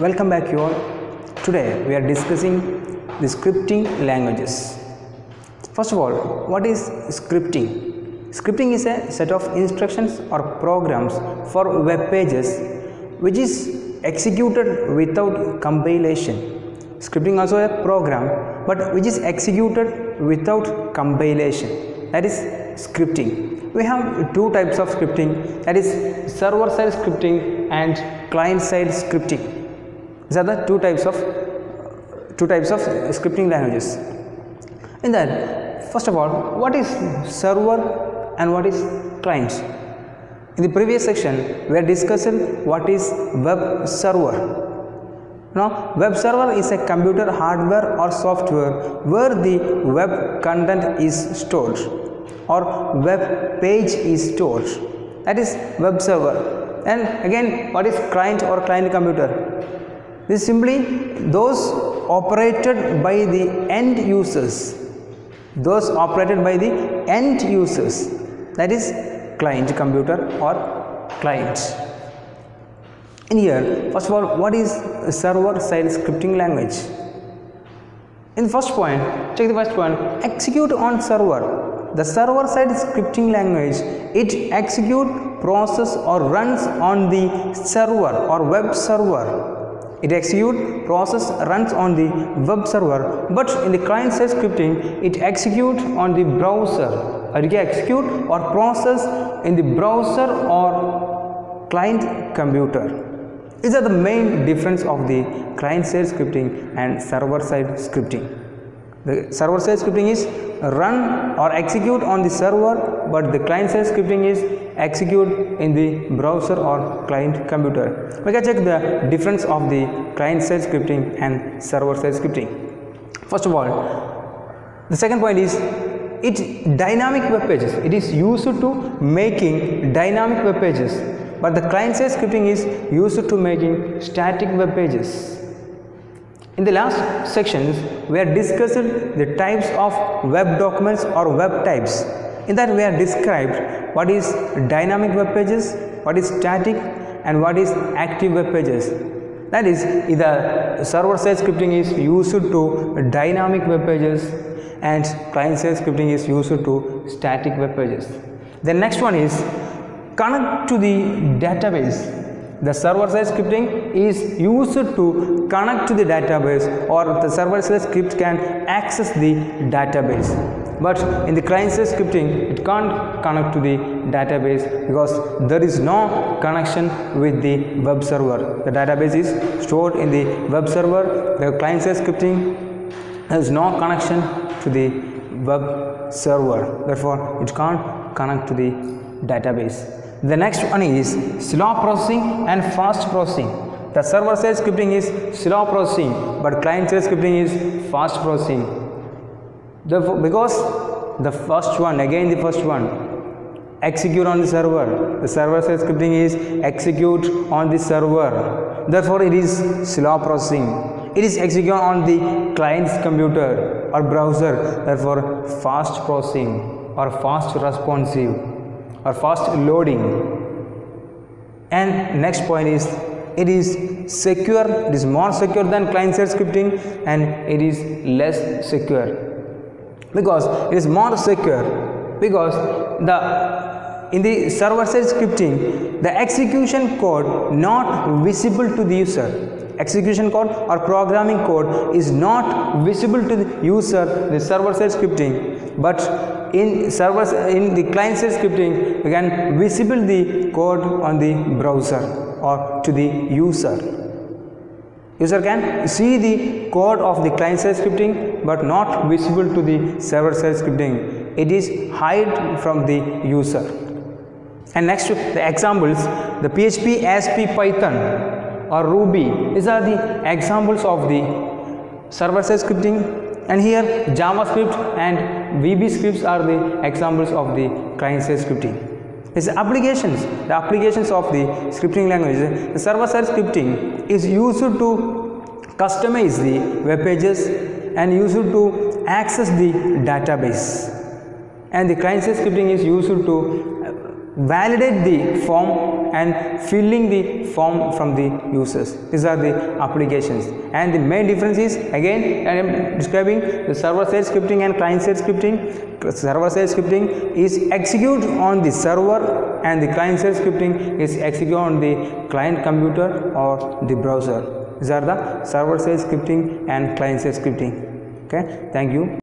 welcome back you all. Today we are discussing the scripting languages. First of all what is scripting? Scripting is a set of instructions or programs for web pages which is executed without compilation. Scripting also a program but which is executed without compilation. That is scripting. We have two types of scripting. That is server side scripting and client side scripting these are the two types of two types of scripting languages. In that first of all what is server and what is client in the previous section we are discussing what is web server. Now web server is a computer hardware or software where the web content is stored or web page is stored. That is web server. And again what is client or client computer this simply those operated by the end users. Those operated by the end users. That is client computer or client in here first of all what is server side scripting language? In first point check the first point. Execute on server. The server side scripting language it execute process or runs on the server or web server it execute process runs on the web server but in the client side scripting it execute on the browser. Or it execute or process in the browser or client computer. These are the main difference of the client side scripting and server side scripting. The server side scripting is run or execute on the server but the client side scripting is execute in the browser or client computer. We can check the difference of the client side scripting and server side scripting. First of all the second point is it dynamic web pages. It is used to making dynamic web pages. But the client side scripting is used to making static web pages. In the last sections we are discussing the types of web documents or web types. In that we have described what is dynamic web pages? What is static? And what is active web pages? That is either server side scripting is used to dynamic web pages and client side scripting is used to static web pages. The next one is connect to the database. The server side scripting is used to connect to the database or the server side script can access the database but in the client side scripting it can't connect to the database because there is no connection with the web server. The database is stored in the web server. The client side scripting has no connection to the web server. Therefore it can't connect to the database. The next one is slow processing and fast processing. The server side scripting is slow processing but client side scripting is fast processing Because the first one again the first one execute on the server. The server side scripting is execute on the server. Therefore it is slow processing. It is execute on the client's computer or browser. Therefore fast processing or fast responsive or fast loading. And next point is it is secure. It is more secure than client side scripting and it is less secure because it is more secure. Because the in the server side scripting the execution code not visible to the user. Execution code or programming code is not visible to the user the server side scripting. But in server in the client side scripting we can visible the code on the browser or to the user user can see the code of the client side scripting but not visible to the server side scripting. It is hide from the user. And next to the examples. The php asp python or ruby. These are the examples of the server side scripting. And here javascript and vb scripts are the examples of the client side scripting is applications the applications of the scripting language the server side scripting is used to customize the web pages and used to access the database. And the client side scripting is used to validate the form and filling the form from the users. These are the applications. And the main difference is again i am describing the server side scripting and client side scripting. Server side scripting is execute on the server and the client side scripting is execute on the client computer or the browser. These are the server side scripting and client side scripting. Okay? Thank you